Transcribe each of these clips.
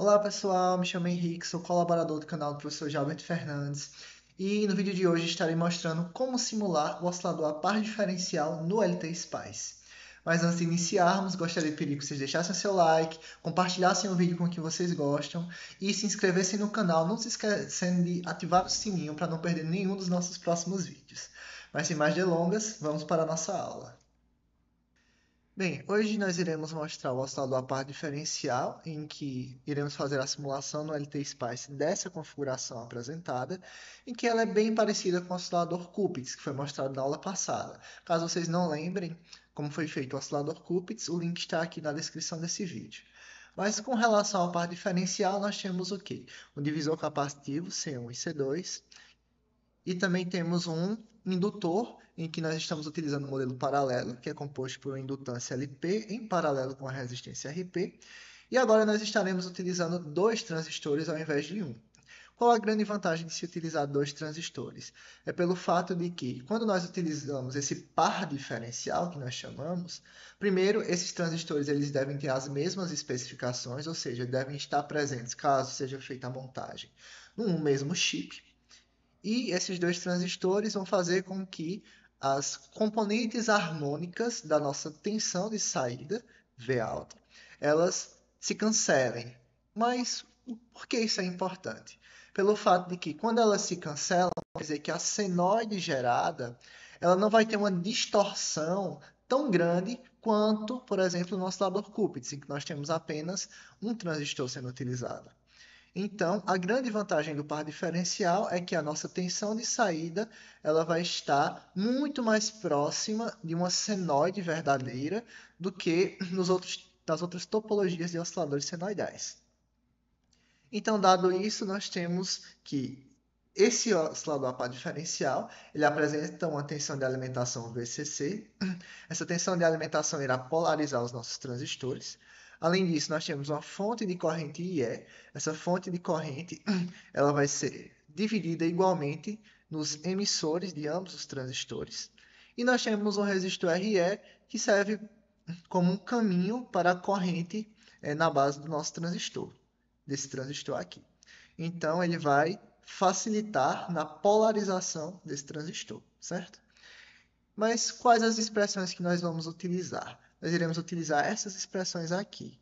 Olá pessoal, me chamo Henrique, sou colaborador do canal do professor Jalberto Fernandes e no vídeo de hoje estarei mostrando como simular o oscilador a par diferencial no LT Spice. Mas antes de iniciarmos, gostaria de pedir que vocês deixassem seu like, compartilhassem o vídeo com quem vocês gostam e se inscrevessem no canal, não se esquecendo de ativar o sininho para não perder nenhum dos nossos próximos vídeos. Mas sem mais delongas, vamos para a nossa aula. Bem, hoje nós iremos mostrar o oscilador a par diferencial, em que iremos fazer a simulação no LT Spice dessa configuração apresentada, em que ela é bem parecida com o oscilador Cupitz, que foi mostrado na aula passada. Caso vocês não lembrem como foi feito o oscilador Cupitz, o link está aqui na descrição desse vídeo. Mas com relação ao par diferencial, nós temos o quê? Um divisor capacitivo, C1 e C2, e também temos um indutor em que nós estamos utilizando o modelo paralelo, que é composto por uma indutância LP em paralelo com a resistência RP. E agora nós estaremos utilizando dois transistores ao invés de um. Qual a grande vantagem de se utilizar dois transistores? É pelo fato de que, quando nós utilizamos esse par diferencial, que nós chamamos, primeiro, esses transistores eles devem ter as mesmas especificações, ou seja, devem estar presentes caso seja feita a montagem num mesmo chip. E esses dois transistores vão fazer com que as componentes harmônicas da nossa tensão de saída, V alta, elas se cancelem. Mas por que isso é importante? Pelo fato de que quando elas se cancelam, quer dizer que a senoide gerada ela não vai ter uma distorção tão grande quanto, por exemplo, no oscilador Cupitz, em que nós temos apenas um transistor sendo utilizado. Então, a grande vantagem do par diferencial é que a nossa tensão de saída ela vai estar muito mais próxima de uma senoide verdadeira do que nos outros, nas outras topologias de osciladores senoidais. Então, dado isso, nós temos que esse oscilador a par diferencial, ele apresenta uma tensão de alimentação VCC. Essa tensão de alimentação irá polarizar os nossos transistores. Além disso, nós temos uma fonte de corrente IE. Essa fonte de corrente ela vai ser dividida igualmente nos emissores de ambos os transistores. E nós temos um resistor RE que serve como um caminho para a corrente é, na base do nosso transistor, desse transistor aqui. Então, ele vai facilitar na polarização desse transistor, certo? Mas quais as expressões que nós vamos utilizar? Nós iremos utilizar essas expressões aqui.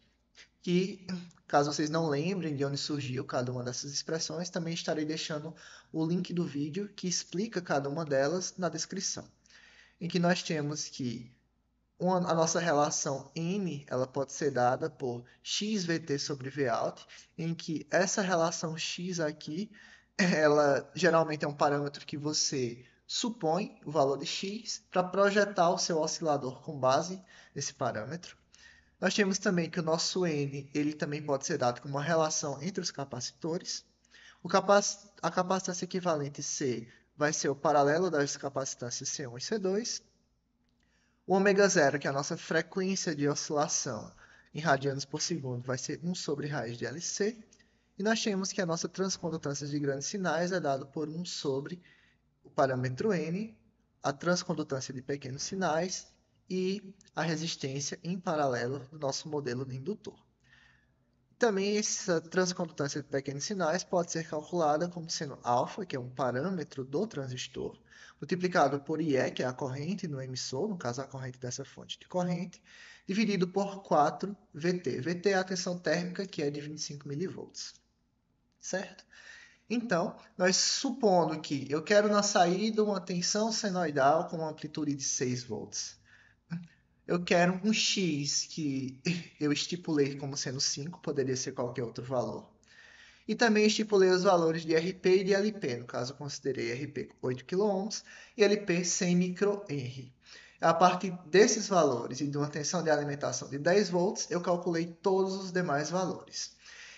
Que, caso vocês não lembrem de onde surgiu cada uma dessas expressões, também estarei deixando o link do vídeo que explica cada uma delas na descrição. Em que nós temos que uma, a nossa relação N ela pode ser dada por xVT sobre Vout, em que essa relação x aqui, ela geralmente é um parâmetro que você supõe o valor de x para projetar o seu oscilador com base nesse parâmetro. Nós temos também que o nosso n ele também pode ser dado como uma relação entre os capacitores. Capac... A capacitância equivalente C vai ser o paralelo das capacitâncias C1 e C2. O ômega zero, que é a nossa frequência de oscilação em radianos por segundo, vai ser 1 sobre raiz de LC. E nós temos que a nossa transcondutância de grandes sinais é dado por 1 sobre o parâmetro N, a transcondutância de pequenos sinais e a resistência em paralelo do nosso modelo de indutor. Também essa transcondutância de pequenos sinais pode ser calculada como sendo alfa, que é um parâmetro do transistor, multiplicado por IE, que é a corrente no emissor, no caso a corrente dessa fonte de corrente, dividido por 4 VT. VT é a tensão térmica, que é de 25 mV. Certo? Então, nós supondo que eu quero na saída uma tensão senoidal com uma amplitude de 6 volts. Eu quero um X que eu estipulei como sendo 5, poderia ser qualquer outro valor. E também estipulei os valores de RP e de LP, no caso eu considerei RP 8 kΩ e LP 100 microhenry. A partir desses valores e de uma tensão de alimentação de 10 volts, eu calculei todos os demais valores,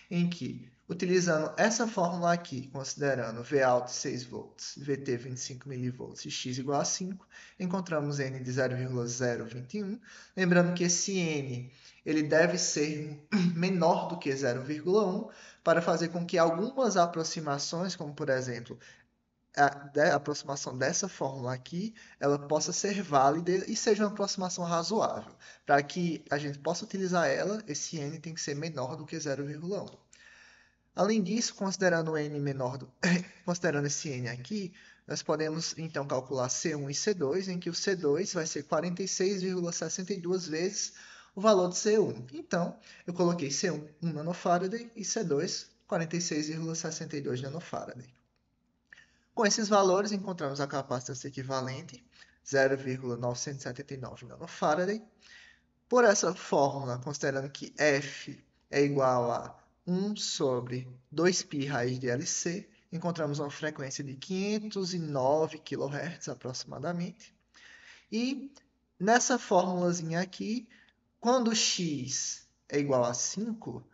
em que Utilizando essa fórmula aqui, considerando V alto 6 volts, VT 25 mV e X igual a 5, encontramos N de 0,021. Lembrando que esse N ele deve ser menor do que 0,1 para fazer com que algumas aproximações, como por exemplo a, a, aproximação dessa fórmula aqui, ela possa ser válida e seja uma aproximação razoável. Para que a gente possa utilizar ela, esse n tem que ser menor do que 0,1. Além disso, considerando n menor do, considerando esse n aqui, nós podemos então calcular C1 e C2, em que o C2 vai ser 46,62 vezes o valor de C1. Então, eu coloquei C1 1 nanofarad e C2 46,62 nanofarad. Com esses valores, encontramos a capacitância equivalente, 0,979 nanofarad. Por essa fórmula, considerando que F é igual a 1 sobre 2π raiz de LC, encontramos uma frequência de 509 kHz aproximadamente. E nessa fórmulazinha aqui, quando x é igual a 5,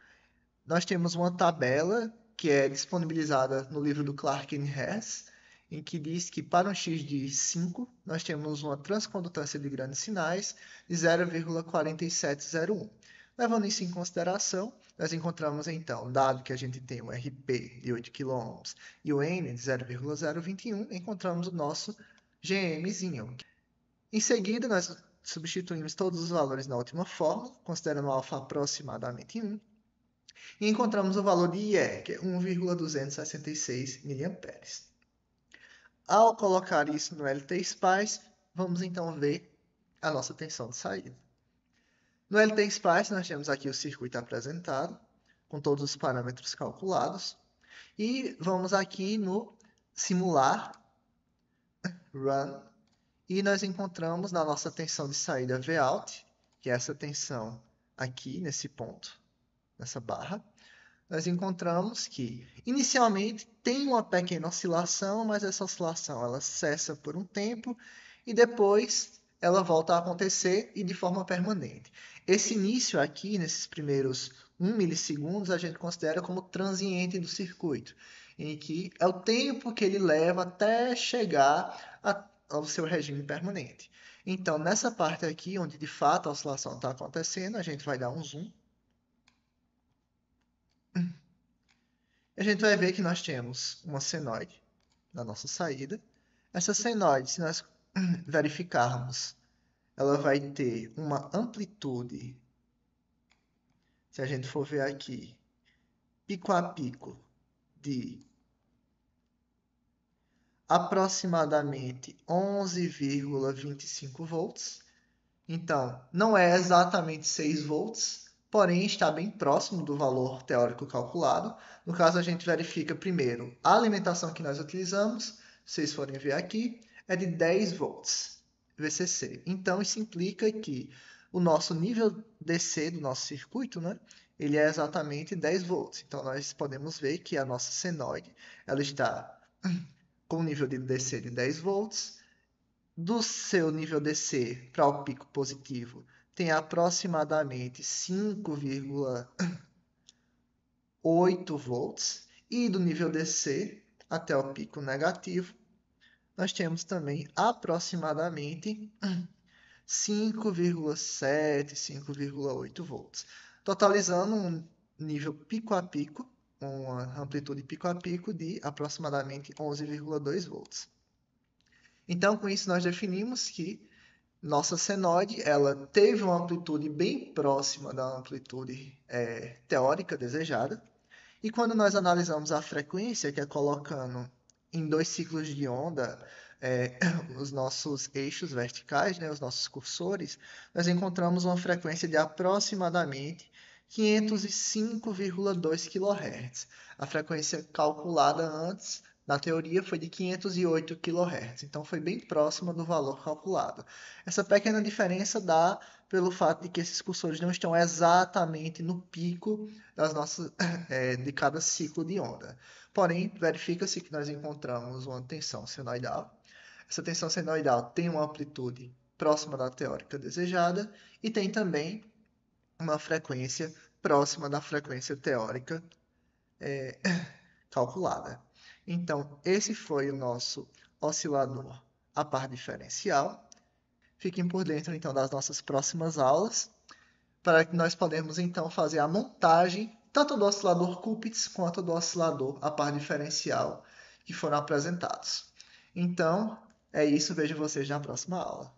nós temos uma tabela que é disponibilizada no livro do Clark e Hess, em que diz que para um x de 5, nós temos uma transcondutância de grandes sinais de 0,4701. Levando isso em consideração, nós encontramos então, dado que a gente tem o RP de 8 kΩ e o N de 0,021, encontramos o nosso GMzinho. Em seguida, nós substituímos todos os valores na última fórmula, considerando o alfa aproximadamente 1, e encontramos o valor de IE, que é 1,266 mA. Ao colocar isso no LT-SPICE, vamos então ver a nossa tensão de saída. No LT Spice, nós temos aqui o circuito apresentado, com todos os parâmetros calculados. E vamos aqui no simular, run, e nós encontramos na nossa tensão de saída Vout, que é essa tensão aqui nesse ponto, nessa barra, nós encontramos que inicialmente tem uma pequena oscilação, mas essa oscilação ela cessa por um tempo e depois ela volta a acontecer e de forma permanente. Esse início aqui, nesses primeiros 1 milissegundos, a gente considera como transiente do circuito, em que é o tempo que ele leva até chegar a, ao seu regime permanente. Então, nessa parte aqui, onde de fato a oscilação está acontecendo, a gente vai dar um zoom. A gente vai ver que nós temos uma senoide na nossa saída. Essa senoide, se nós verificarmos, ela vai ter uma amplitude, se a gente for ver aqui, pico a pico, de aproximadamente 11,25 volts. Então, não é exatamente 6 volts, porém está bem próximo do valor teórico calculado. No caso, a gente verifica primeiro a alimentação que nós utilizamos, vocês forem ver aqui, é de 10 volts VCC. Então, isso implica que o nosso nível DC do nosso circuito, né, ele é exatamente 10 volts. Então, nós podemos ver que a nossa senoide ela está com o nível de DC de 10 volts. Do seu nível DC para o pico positivo, tem aproximadamente 5,8 volts. E do nível DC até o pico negativo, nós temos também aproximadamente 5,7, 5,8 volts, totalizando um nível pico a pico, uma amplitude pico a pico de aproximadamente 11,2 volts. Então, com isso, nós definimos que nossa senoide ela teve uma amplitude bem próxima da amplitude é, teórica desejada. E quando nós analisamos a frequência, que é colocando em dois ciclos de onda é, os nossos eixos verticais, né, os nossos cursores, nós encontramos uma frequência de aproximadamente 505,2 kHz. A frequência calculada antes na teoria foi de 508 kHz, então foi bem próxima do valor calculado. Essa pequena diferença dá pelo fato de que esses cursores não estão exatamente no pico das nossas, é, de cada ciclo de onda. Porém, verifica-se que nós encontramos uma tensão senoidal. Essa tensão senoidal tem uma amplitude próxima da teórica desejada e tem também uma frequência próxima da frequência teórica é, calculada. Então, esse foi o nosso oscilador a par diferencial. Fiquem por dentro, então, das nossas próximas aulas, para que nós podemos, então, fazer a montagem tanto do oscilador Kupitz quanto do oscilador a par diferencial que foram apresentados. Então, é isso. Vejo vocês na próxima aula.